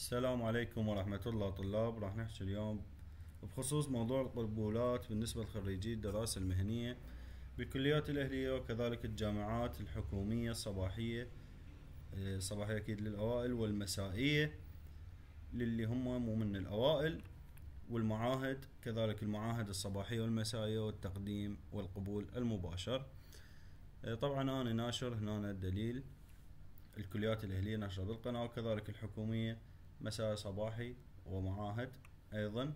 السلام عليكم ورحمة الله طلاب. راح نحكي اليوم بخصوص موضوع القبولات بالنسبة لخريجي الدراسة المهنية بالكليات الأهلية وكذلك الجامعات الحكومية الصباحية آه، أكيد للأوائل والمسائية للي هم مو من الأوائل والمعاهد كذلك المعاهد الصباحية والمسائية والتقديم والقبول المباشر. آه، طبعا أنا ناشر هنا الدليل. الكليات الأهلية ناشرة بالقناة وكذلك الحكومية مساء صباحي ومعاهد أيضا.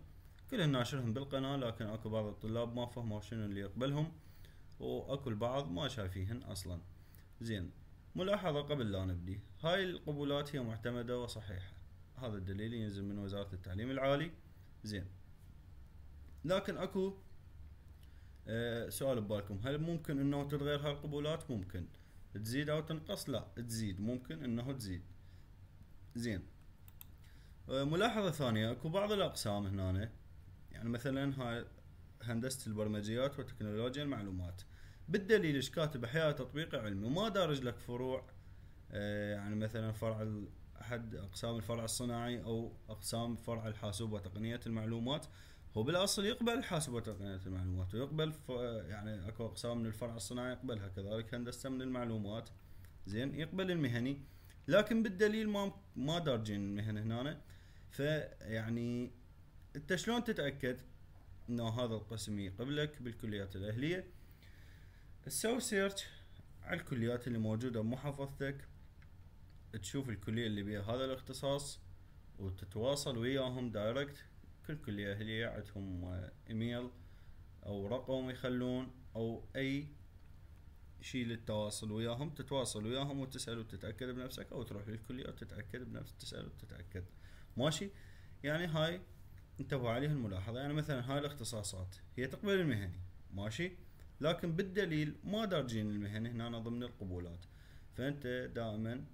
كلهم ناشرهم بالقناة لكن أكو بعض الطلاب ما فهموا شنو اللي يقبلهم وأكو البعض ما شايفيهن أصلا. زين ملاحظة قبل لا نبدي. هاي القبولات هي معتمدة وصحيحة. هذا الدليل ينزل من وزارة التعليم العالي. زين. لكن أكو آه سؤال ببالكم. هل ممكن إنه تتغير هاي القبولات ممكن. تزيد أو تنقص؟ لا تزيد. ممكن إنه تزيد. زين. آه، ملاحظة ثانية اكو بعض الأقسام هنا يعني مثلا هاي هندسة البرمجيات وتكنولوجيا المعلومات. بالدليل إيش كاتب؟ احياء تطبيقي علمي وما دارج لك فروع آه، يعني مثلا فرع أحد أقسام الفرع الصناعي أو أقسام فرع الحاسوب وتقنية المعلومات. هو بالأصل يقبل الحاسوب وتقنية المعلومات ويقبل يعني أكو أقسام من الفرع الصناعي يقبلها كذلك هندسة من المعلومات. زين يقبل المهني. لكن بالدليل ما ما دارجين المهن هنا فيعني أنت شلون تتأكد إنه هذا القسم يقبلك بالكليات الأهلية؟ تسوي search على الكليات اللي موجودة بمحافظتك تشوف الكلية اللي بيها هذا الاختصاص وتتواصل وياهم direct كل كلية أهلية عندهم ايميل أو رقم يخلون أو أي شيء للتواصل وياهم. تتواصل وياهم وتسأل وتتأكد بنفسك أو تروح للكلية وتتأكد بنفسك تسأل وتتأكد. ماشي؟ يعني هاي انتبهوا عليها الملاحظة. يعني مثلا هاي الاختصاصات هي تقبل المهني ماشي؟ لكن بالدليل ما دارجين المهني هنا ضمن القبولات. فأنت دائما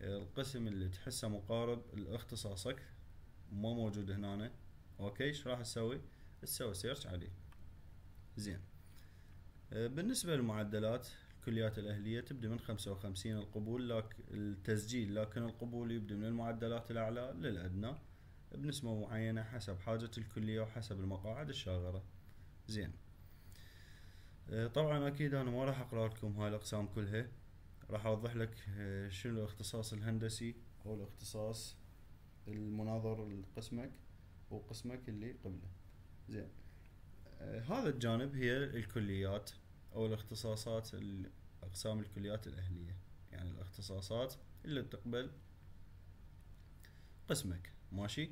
القسم اللي تحسه مقارب لاختصاصك ما موجود هنا okay؟ إيش راح تسوي تسوي search عليه. زين. بالنسبة للمعدلات الكليات الأهلية تبدأ من خمسة وخمسين القبول لكن التسجيل لكن القبول يبدأ من المعدلات الأعلى للأدنى بنسبة معينة حسب حاجة الكلية وحسب المقاعد الشاغرة. زين. آه، طبعا أكيد أنا ما راح أقرأ لكم هاي الأقسام كلها. راح أوضح لك آه، شنو الاختصاص الهندسي أو الاختصاص المناظر لقسمك وقسمك اللي قبله. زين. آه، هذا الجانب هي الكليات. أو الاختصاصات أقسام الكليات الأهلية. يعني الاختصاصات اللي تقبل قسمك. ماشي؟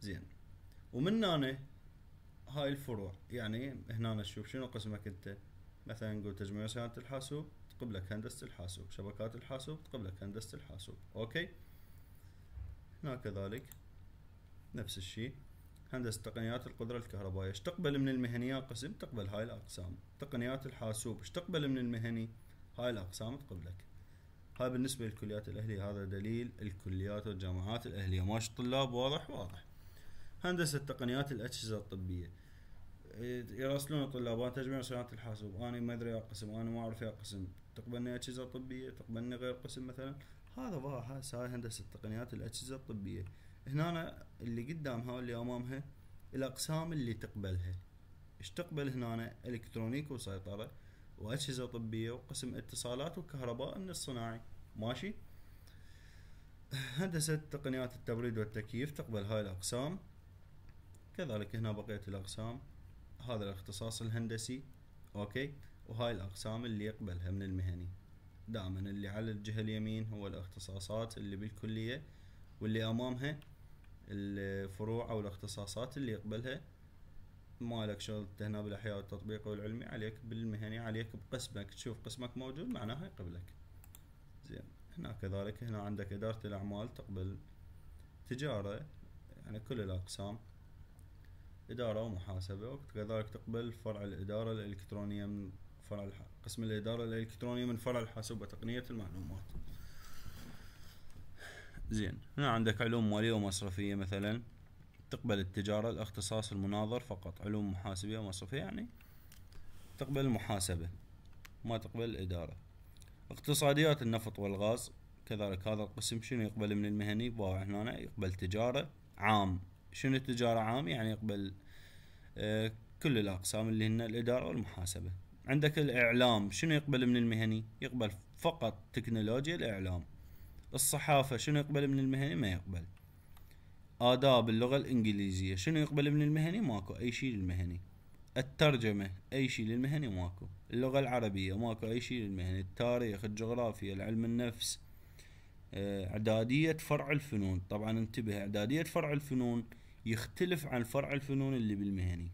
زين. ومن هنا هاي الفروع. يعني هنا نشوف شنو قسمك أنت. مثلا نقول تجميع صيانة الحاسوب تقبلك هندسة الحاسوب. شبكات الحاسوب تقبلك هندسة الحاسوب. أوكي؟ هنا كذلك نفس الشيء. هندسة تقنيات القدرة الكهربائية. إيش تقبل من المهنية قسم تقبل هاي الأقسام. تقنيات الحاسوب. إيش تقبل من المهني؟ هاي الأقسام تقبلك. هاي بالنسبة للكليات الأهلية. هذا دليل الكليات والجامعات الأهلية. ماشي طلاب واضح؟ واضح. هندسة تقنيات الأجهزة الطبية. يراسلون الطلاب تجميع صيانة الحاسوب. أنا ما أدري يا قسم أنا ما أعرف يا قسم تقبلني أجهزة طبية؟ تقبلني غير قسم مثلا؟ هذا واحد. هاي هندسة تقنيات الأجهزة الطبية. هنا اللي قدامها واللي أمامها الأقسام اللي تقبلها. إيش تقبل هنا؟ إلكترونيك وسيطرة وأجهزة طبية وقسم اتصالات وكهرباء الصناعي. ماشي؟ هندسة تقنيات التبريد والتكييف تقبل هاي الأقسام. كذلك هنا بقية الأقسام. هذا الاختصاص الهندسي. okay؟ وهاي الأقسام اللي يقبلها من المهني. دائما اللي على الجهة اليمين هو الاختصاصات اللي بالكلية واللي أمامها الفروع أو الاختصاصات اللي يقبلها. ما لك شغل هنا بالإحياء التطبيقي والعلمي عليك بالمهني عليك بقسمك. تشوف قسمك موجود معناها يقبلك. زين. هنا كذلك هنا عندك إدارة الأعمال تقبل تجارة يعني كل الأقسام. إدارة ومحاسبة وكذلك تقبل فرع الإدارة الإلكترونية من فرع قسم الإدارة الإلكترونية من فرع الحاسوب وتقنية المعلومات. زين. هنا عندك علوم مالية ومصرفية مثلا. تقبل التجارة الاختصاص المناظر فقط. علوم محاسبية ومصرفية يعني تقبل المحاسبة ما تقبل الإدارة. اقتصاديات النفط والغاز كذلك هذا القسم شنو يقبل من المهني؟ باوع هنا يقبل تجارة عام. شنو تجارة عام؟ يعني يقبل آه كل الأقسام اللي هن الإدارة والمحاسبة. عندك الإعلام شنو يقبل من المهني؟ يقبل فقط تكنولوجيا الإعلام. الصحافة شنو يقبل من المهني؟ ما يقبل. آداب اللغة الإنجليزية شنو يقبل من المهني؟ ماكو. أي شيء للمهني. الترجمة أي شيء للمهني؟ ماكو. اللغة العربية ماكو. أي شيء للمهني. التاريخ الجغرافيا العلم النفس. آه، إعدادية فرع الفنون. طبعا انتبه إعدادية فرع الفنون يختلف عن فرع الفنون اللي بالمهني.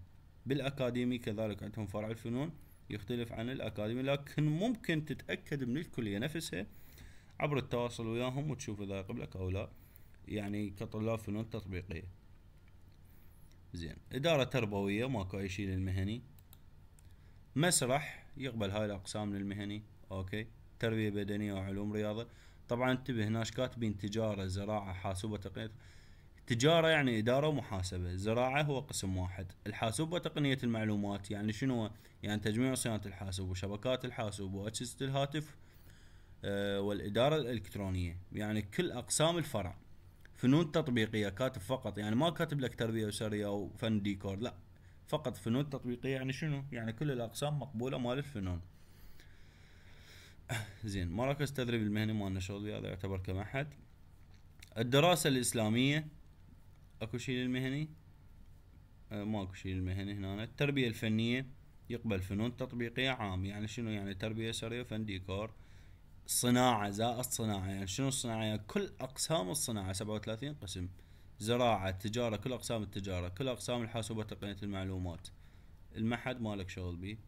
بالأكاديمي كذلك عندهم فرع الفنون يختلف عن الأكاديمي لكن ممكن تتأكد من الكلية نفسها عبر التواصل وياهم وتشوف إذا قبلك أو لا يعني كطلاب فنون تطبيقية. زين إدارة تربوية ماكو أي شيء للمهني. مسرح يقبل هاي الأقسام للمهني أوكي. تربية بدنية وعلوم رياضة. طبعا انتبه هناش كاتبين تجارة زراعة حاسوب وتقنية. تجارة يعني إدارة ومحاسبة. زراعة هو قسم واحد. الحاسوب وتقنية المعلومات يعني شنو؟ يعني تجميع صيانة الحاسوب وشبكات الحاسوب وأجهزة الهاتف والإدارة الإلكترونية. يعني كل أقسام الفرع. فنون تطبيقية كاتب فقط. يعني ما كاتب لك تربية أسرية أو فن ديكور لا. فقط فنون تطبيقية يعني شنو؟ يعني كل الأقسام مقبولة مال الفنون. زين مراكز التدريب المهني مالنا شغل هذا يعتبر كمعهد الدراسة الإسلامية أكو شيء للمهني؟ آه ماكو شيء للمهني هنا. التربية الفنية يقبل فنون تطبيقية عام. يعني شنو؟ يعني تربية سرية فن ديكور. صناعة زائد صناعة. يعني شنو الصناعة؟ يعني كل الصناعة سبعة وثلاثين قسم. زراعة تجارة كل أقسام التجارة. كل أقسام الحاسوب وتقنية المعلومات. المعهد مالك شغل بيه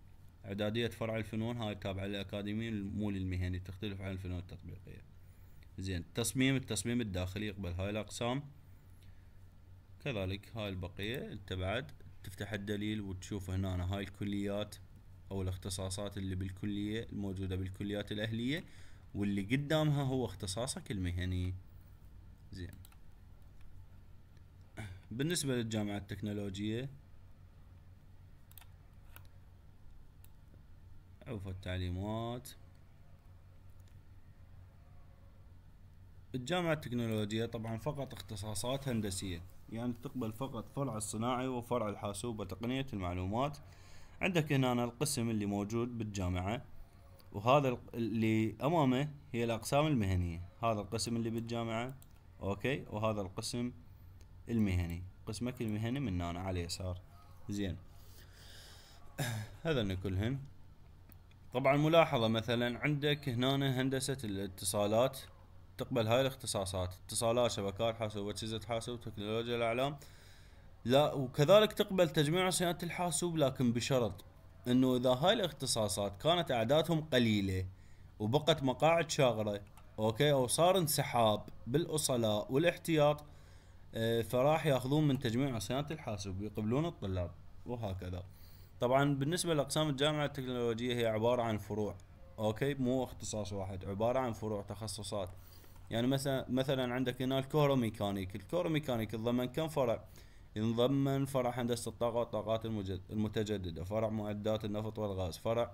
إعدادية فرع الفنون هاي تابعة للأكاديمية مو للمهني تختلف عن الفنون التطبيقية. زين تصميم التصميم الداخلي يقبل هاي الأقسام. كذلك هاي البقية انت بعد تفتح الدليل وتشوف هنا هاي الكليات أو الاختصاصات اللي بالكلية الموجودة بالكليات الأهلية. واللي قدامها هو اختصاصك المهني. زين. بالنسبة للجامعة التكنولوجية عوف التعليمات. الجامعة التكنولوجية طبعا فقط اختصاصات هندسية يعني تقبل فقط فرع الصناعي وفرع الحاسوب وتقنية المعلومات. عندك هنا القسم اللي موجود بالجامعة. وهذا اللي أمامه هي الأقسام المهنية. هذا القسم اللي بالجامعة أوكي؟ وهذا القسم المهني. قسمك المهني من هنا على اليسار. زين. هذا كلهن طبعا ملاحظة مثلا عندك هنا هندسة الاتصالات. تقبل هاي الاختصاصات. اتصالات شبكات حاسوب اجهزه حاسوب تكنولوجيا الأعلام. لا وكذلك تقبل تجميع وصيانه الحاسوب لكن بشرط. إنه إذا هاي الاختصاصات كانت أعدادهم قليلة وبقت مقاعد شاغره okay؟ أو صار انسحاب بالأصلاء والاحتياط آه فراح يأخذون من تجميع وصيانه الحاسوب ويقبلون الطلاب وهكذا. طبعا بالنسبة لأقسام الجامعة التكنولوجية هي عبارة عن فروع okay؟ مو اختصاص واحد عبارة عن فروع تخصصات. يعني مثلا مثلا عندك هنا الكهروميكانيك. الكهروميكانيك يتضمن كم فرع؟ ينضمن فرع هندسة الطاقة والطاقات المتجددة فرع معدات النفط والغاز فرع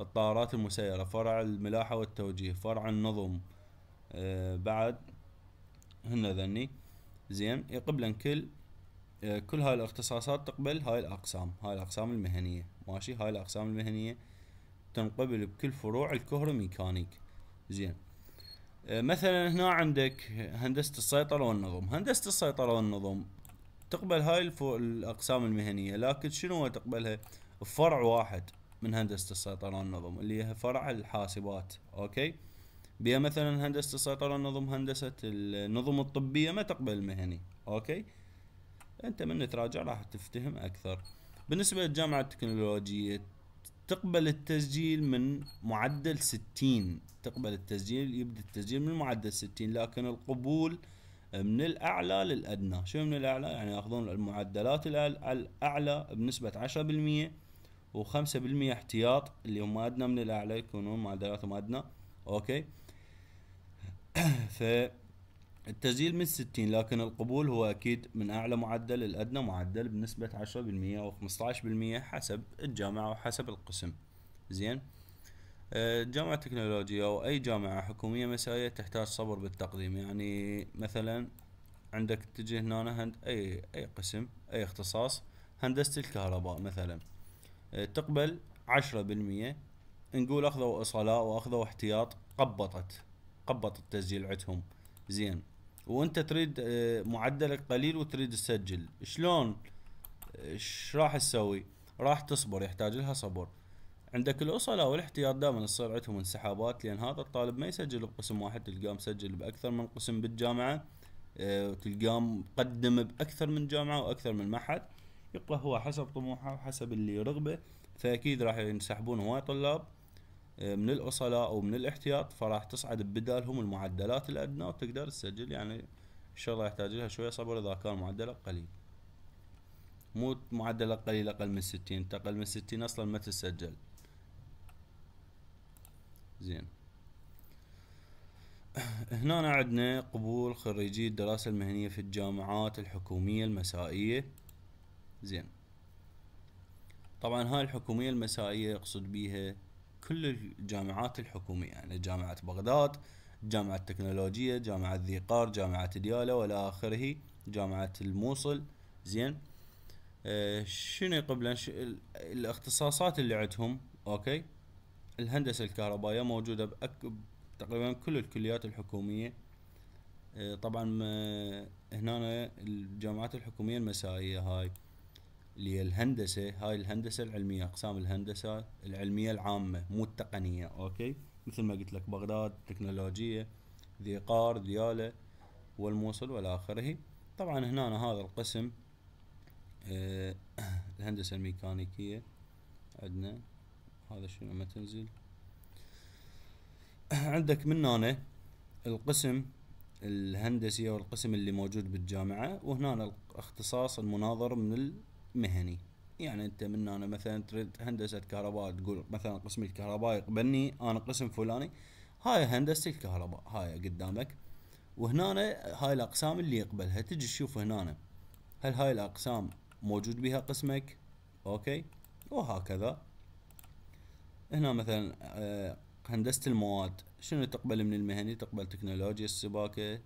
الطائرات المسيرة فرع الملاحة والتوجيه فرع النظم. آه بعد هن ذني. زين يقبلن كل آه كل هاي الاختصاصات تقبل هاي الأقسام هاي الأقسام المهنية. ماشي؟ هاي الأقسام المهنية تنقبل بكل فروع الكهروميكانيك زين. آه، مثلا هنا عندك هندسة السيطرة والنظم. هندسة السيطرة والنظم تقبل هاي الأقسام المهنية لكن شنو تقبلها؟ فرع واحد من هندسة السيطرة والنظم اللي هي فرع الحاسبات okay؟ بيها مثلا هندسة السيطرة والنظم هندسة النظم الطبية ما تقبل المهني okay؟ أنت من تراجع راح تفتهم أكثر. بالنسبة للجامعة التكنولوجية تقبل التسجيل من معدل ستين تقبل التسجيل يبدأ التسجيل من معدل ستين لكن القبول من الأعلى للأدنى. شو من الأعلى؟ يعني يأخذون المعدلات عشرة بالمية وخمسة بالمية احتياط اللي هم أدنى من الأعلى يكونون معدلاتهم أدنى. أوكي؟ ف التسجيل من ستين لكن القبول هو أكيد من أعلى معدل الأدنى معدل أو خمسة عشر بالمية حسب الجامعة وحسب القسم. زين؟ الجامعة التكنولوجية أو أي جامعة حكومية مسائية تحتاج صبر بالتقديم. يعني مثلا عندك تجي هنا هند أي أي قسم أي اختصاص هندسة الكهرباء مثلا. تقبل عشرة بالمية. نقول أخذوا إصلاء وأخذوا احتياط قبطت قبط التسجيل عندهم. زين. وأنت تريد آه، معدلك قليل وتريد تسجل. شلون؟ إيش راح تسوي؟ راح تصبر يحتاج لها صبر. عندك الأصلاء والاحتياط دائما تصير عندهم انسحابات لأن هذا الطالب ما يسجل بقسم واحد تلقاه مسجل بأكثر من قسم بالجامعة آه تلقاه مقدم بأكثر من جامعة وأكثر من معهد يبقى هو حسب طموحه وحسب اللي رغبه فأكيد راح ينسحبون هواي طلاب آه من الأصلاء أو من الاحتياط فراح تصعد ببدالهم المعدلات الأدنى وتقدر تسجل يعني الله يحتاج لها شوية صبر إذا كان معدلك قليل. مو معدلك قليل أقل من ستين أنت أقل من ستين أصلا ما تسجل. زين. هنا عندنا قبول خريجي الدراسة المهنية في الجامعات الحكومية المسائية. زين. طبعا هاي الحكومية المسائية يقصد بيها كل الجامعات الحكومية يعني جامعة بغداد جامعة التكنولوجية جامعة ذي قار جامعة ديالى وإلى آخره جامعة الموصل. زين. آه شنو يقبلن الاختصاصات اللي عندهم؟ okay. الهندسة الكهربائية موجودة بأك... تقريبا كل الكليات الحكومية. آه، طبعا هنا الجامعات الحكومية المسائية هاي اللي هي الهندسة هاي الهندسة العلمية أقسام الهندسة العلمية العامة مو التقنية okay؟ مثل ما قلت لك بغداد تكنولوجية ذي قار ديالة والموصل والى اخره طبعا هنا هذا القسم آه، الهندسة الميكانيكية عندنا. هذا شنو ما تنزل عندك من هنا القسم الهندسي أو القسم اللي موجود بالجامعة وهنا الاختصاص المناظر من المهني. يعني أنت من هنا مثلا تريد هندسة كهرباء تقول مثلا قسم الكهرباء يقبلني أنا قسم فلاني. هاي هندسة الكهرباء هاي قدامك. وهنا هاي الأقسام اللي يقبلها. تجي تشوف هنا هل هاي الأقسام موجود بها قسمك؟ okay. وهكذا. هنا مثلا آه، هندسة المواد شنو تقبل من المهني؟ تقبل تكنولوجيا السباكة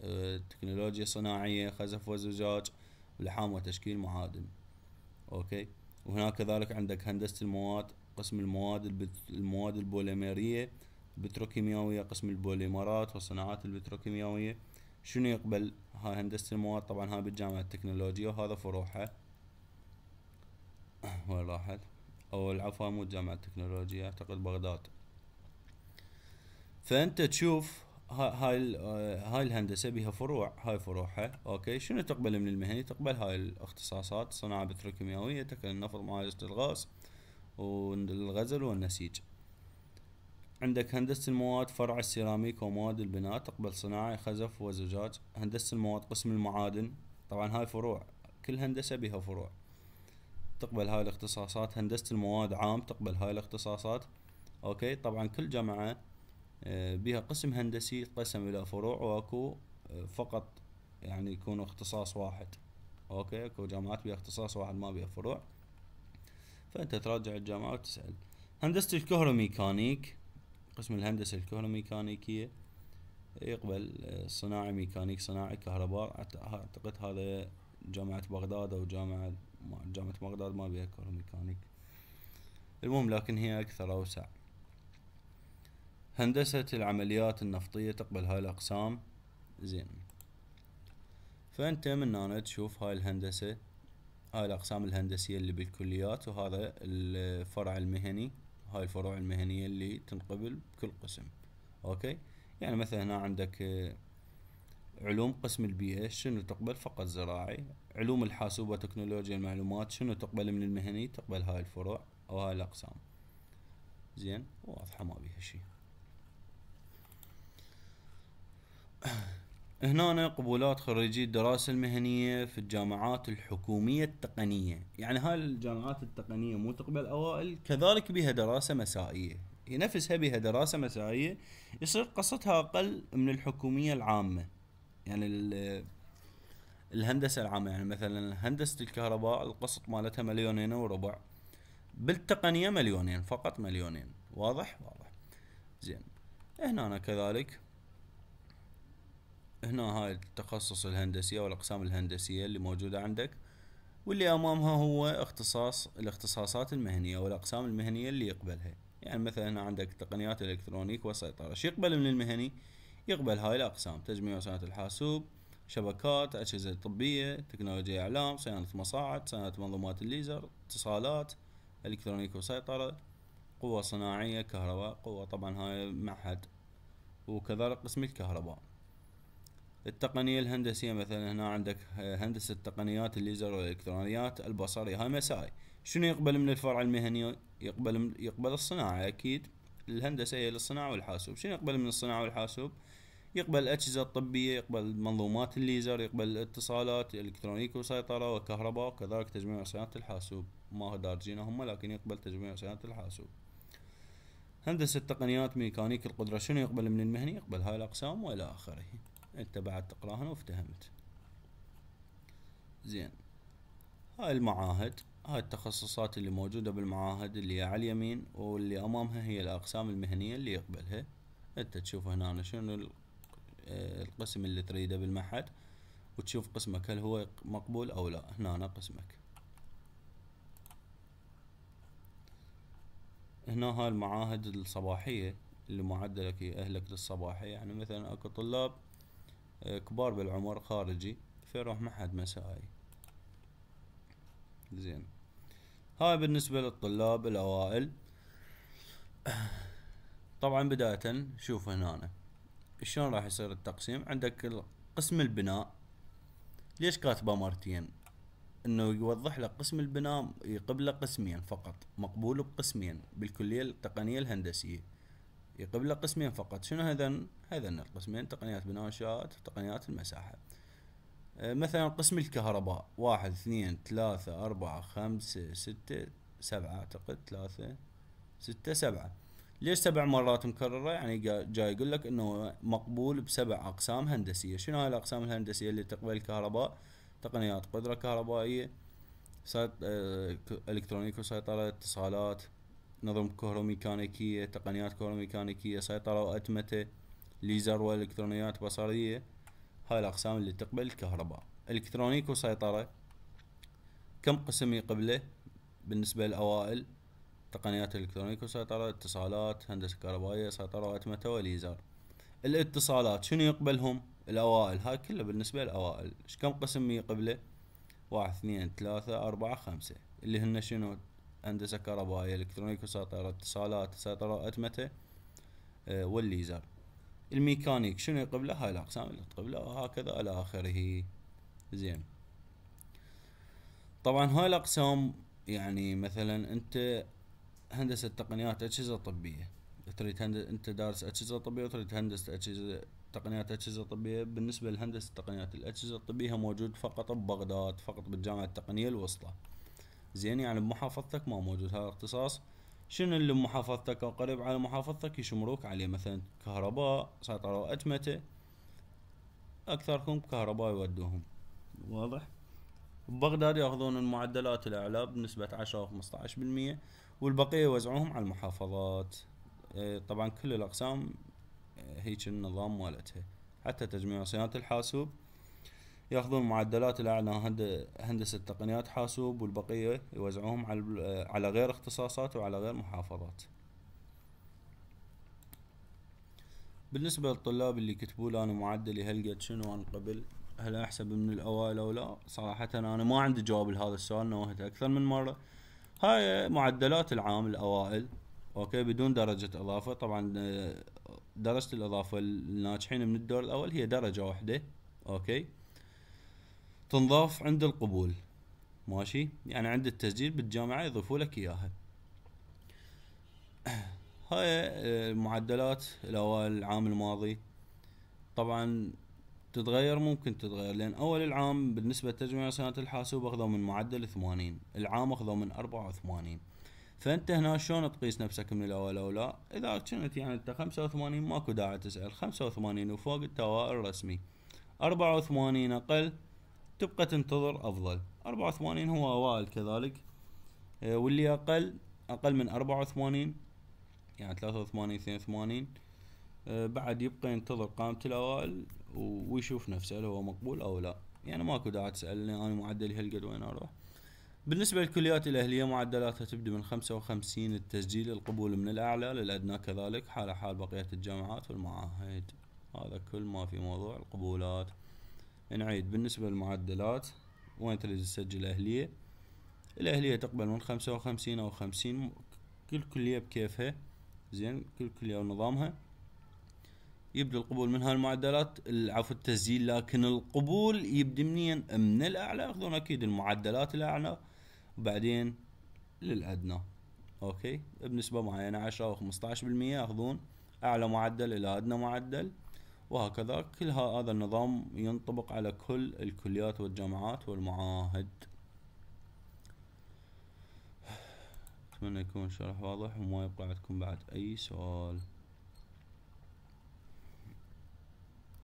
آه، تكنولوجيا صناعية خزف وزجاج لحام وتشكيل معادن. okay؟ وهناك كذلك عندك هندسة المواد قسم المواد المواد البوليمرية بتروكيميائية قسم البوليمرات والصناعات البتروكيميائية. شنو يقبل هاي هندسة المواد؟ طبعا هاي بالجامعة التكنولوجية وهذا فروعها. وين راحت؟ أو العفو مو الجامعة التكنولوجية أعتقد بغداد. فأنت تشوف هاي هاي الهندسة بها فروع. هاي فروعها okay شنو تقبل من المهني تقبل هاي الاختصاصات صناعة بتروكيماويه تكرير النفط معالجة الغاز والغزل والنسيج. عندك هندسة المواد فرع السيراميك ومواد البناء تقبل صناعة خزف وزجاج. هندسة المواد قسم المعادن طبعا هاي فروع. كل هندسة بها فروع. تقبل هاي الاختصاصات هندسة المواد عام تقبل هاي الاختصاصات. okay؟ طبعا كل جامعة آه، بها قسم هندسي قسم إلى فروع وأكو آه، فقط يعني يكون اختصاص واحد. okay؟ أكو جامعات بها اختصاص واحد ما بها فروع. فأنت تراجع الجامعة وتسأل. هندسة الكهروميكانيك قسم الهندسة الكهروميكانيكية يقبل آه، صناعي ميكانيك صناعي كهرباء. أعتقد هذا جامعة بغداد أو جامعة جامعة بغداد ما بيها كهروميكانيك المهم لكن هي أكثر أوسع. هندسة العمليات النفطية تقبل هاي الأقسام. زين. فأنت من هنا تشوف هاي الهندسة هاي الأقسام الهندسية اللي بالكليات وهذا الفرع المهني هاي الفروع المهنية اللي تنقبل بكل قسم. okay؟ يعني مثلا هنا عندك علوم قسم البيئة شنو تقبل؟ فقط زراعي. علوم الحاسوب وتكنولوجيا المعلومات شنو تقبل من المهني؟ تقبل هاي الفروع أو هاي الأقسام. زين واضحة ما بيها شي. هنا قبولات خريجي الدراسة المهنية في الجامعات الحكومية التقنية. يعني هاي الجامعات التقنية مو تقبل أوائل كذلك بها دراسة مسائية. نفسها بها دراسة مسائية يصير قصتها أقل من الحكومية العامة. يعني الهندسة العامة يعني مثلا هندسة الكهرباء القسط مالتها مليونين وربع. بالتقنية مليونين فقط مليونين. واضح؟ واضح. زين. هنا أنا كذلك. هنا هاي التخصص الهندسي أو الأقسام الهندسية اللي موجودة عندك. واللي أمامها هو اختصاص الاختصاصات المهنية والأقسام المهنية اللي يقبلها. يعني مثلا هنا عندك تقنيات الالكترونيك والسيطرة شو يقبل من المهني؟ يقبل هاي الأقسام تجميع وصيانة الحاسوب شبكات أجهزة طبية تكنولوجيا إعلام صيانة مصاعد صيانة منظومات الليزر اتصالات إلكترونيك وسيطرة قوة صناعية كهرباء قوة طبعا هاي معهد وكذلك قسم الكهرباء. التقنية الهندسية مثلا هنا عندك هندسة تقنيات الليزر والإلكترونيات البصرية هاي مسائي شنو يقبل من الفرع المهني؟ يقبل يقبل الصناعة أكيد الهندسة هي للصناعة والحاسوب. شنو يقبل من الصناعة والحاسوب؟ يقبل الأجهزة الطبية يقبل منظومات الليزر يقبل الاتصالات الإلكترونيك وسيطرة وكهرباء وكذلك تجميع وصيانة الحاسوب. ما هو دارجينه هم لكن يقبل تجميع وصيانة الحاسوب. هندسة تقنيات ميكانيك القدرة شنو يقبل من المهني؟ يقبل هاي الأقسام وإلى آخره. أنت بعد تقراهن وافتهمت. زين. هاي المعاهد هاي التخصصات اللي موجودة بالمعاهد اللي على اليمين واللي أمامها هي الأقسام المهنية اللي يقبلها. أنت تشوف هنا شنو القسم اللي تريده بالمعهد وتشوف قسمك هل هو مقبول أو لا. هنا قسمك. هنا هاي المعاهد الصباحية اللي معدلك يأهلك للصباحية يعني مثلا أكو طلاب كبار بالعمر خارجي فيروح معهد مسائي. زين. هاي بالنسبة للطلاب الأوائل. طبعا بداية شوف هنا. شلون راح يصير التقسيم؟ عندك قسم البناء. ليش كاتبه مرتين إنه يوضح لك قسم البناء يقبله قسمين فقط. مقبول بقسمين بالكلية التقنية الهندسية. يقبله قسمين فقط. شنو هذن هذن القسمين تقنيات بناء وانشاءات وتقنيات المساحة. آه، مثلا قسم الكهرباء. واحد اثنين ثلاثة أربعة خمسة ستة سبعة أعتقد ثلاثة ستة سبعة. ليش سبع مرات مكررة؟ يعني جاي يقول لك إنه مقبول بسبع أقسام هندسية. شنو هاي الأقسام الهندسية اللي تقبل الكهرباء؟ تقنيات قدرة كهربائية آه، إلكترونيك وسيطرة اتصالات نظم كهروميكانيكية تقنيات كهروميكانيكية سيطرة وأتمتة ليزر وإلكترونيات بصرية. هاي الأقسام اللي تقبل الكهرباء. إلكترونيك وسيطرة. كم قسم يقبله بالنسبة للأوائل؟ تقنيات الكترونيك وسيطرة اتصالات هندسة كهربائية سيطرة وأتمتة وليزر الاتصالات شنو يقبلهم؟ الأوائل هاي كلها بالنسبة للأوائل. كم قسم يقبله؟ واحد اثنين ثلاثة أربعة خمسة. اللي هن شنو؟ هندسة كهربائية الكترونيك وسيطرة اتصالات سيطرة أتمتة آه، والليزر. الميكانيك شنو يقبله؟ هاي الأقسام اللي تقبله وهكذا إلى آخره. زين. طبعا هاي الأقسام يعني مثلا أنت هندسة تقنيات أجهزة طبية. تريد هند... أنت دارس أجهزة طبية وتريد هندسة أجهزة تقنيات أجهزة طبية. بالنسبة لهندسة تقنيات الأجهزة الطبية موجود فقط ببغداد فقط بالجامعة التقنية الوسطى. زين يعني بمحافظتك ما موجود هذا الاختصاص. شنو اللي بمحافظتك أو قريب على محافظتك؟ يشمروك عليه مثلا كهرباء سيطرة وأتمتة. أكثركم كهرباء يودوهم. واضح؟ ببغداد يأخذون المعدلات الأعلى بنسبة عشرة خمسة عشر بالمية. والبقية يوزعوهم على المحافظات. إيه، طبعا كل الأقسام إيه، هيك النظام مالتها. حتى تجميع صيانة الحاسوب. ياخذون معدلات الأعلى هندسة تقنيات حاسوب والبقية يوزعوهم على على غير اختصاصات وعلى غير محافظات. بالنسبة للطلاب اللي كتبوا لي أنا معدلي هل قد شنو أنا قبل هل أحسب من الأوائل أو لا؟ صراحة أنا ما عندي جواب لهذا السؤال نوهته أكثر من مرة. هاي معدلات العام الأوائل okay بدون درجة إضافة. طبعا درجة الإضافة الناجحين من الدور الأول هي درجة واحدة okay. تنضاف عند القبول ماشي؟ يعني عند التسجيل بالجامعة يضيفوا لك إياها. هاي المعدلات الأوائل العام الماضي. طبعا تتغير ممكن تتغير لأن أول العام بالنسبة لتجميع سنة الحاسوب أخذوا من معدل ثمانين العام أخذوا من أربعة وثمانين. فأنت هنا شلون تقيس نفسك من الأول أو لا؟ إذا كنت يعني أنت خمسة وثمانين ماكو داعي تسأل خمسة وثمانين وفوق التوائل الرسمي. أربعة وثمانين أقل تبقى تنتظر أفضل. أربعة وثمانين هو أوائل كذلك. آه، واللي أقل أقل من أربعة وثمانين يعني ثلاثة وثمانين اثنين وثمانين آه، بعد يبقى ينتظر قائمة الأوائل. ويشوف نفسه هل هو مقبول أو لا. يعني ماكو داعي تسألني أنا معدلي هالقد وين أروح. بالنسبة للكليات الأهلية معدلاتها تبدأ من خمسة وخمسين التسجيل القبول من الأعلى للأدنى كذلك. حال حال بقية الجامعات والمعاهد. هذا كل ما في موضوع القبولات. نعيد. بالنسبة للمعدلات وين تريد تسجل أهلية الأهلية تقبل من خمسة وخمسين أو خمسين. كل كلية بكيفها. زين. كل كلية ونظامها. يبدأ القبول من هالمعدلات العفو التسجيل لكن القبول يبدأ منين؟ من الأعلى ياخذون أكيد المعدلات الأعلى وبعدين للأدنى. أوكي؟ بنسبة معينة عشرة أو خمسطعش بالمية يأخذون أعلى معدل إلى أدنى معدل وهكذا. كل هذا النظام ينطبق على كل الكليات والجامعات والمعاهد. أتمنى يكون الشرح واضح وما يبقى عندكم بعد أي سؤال.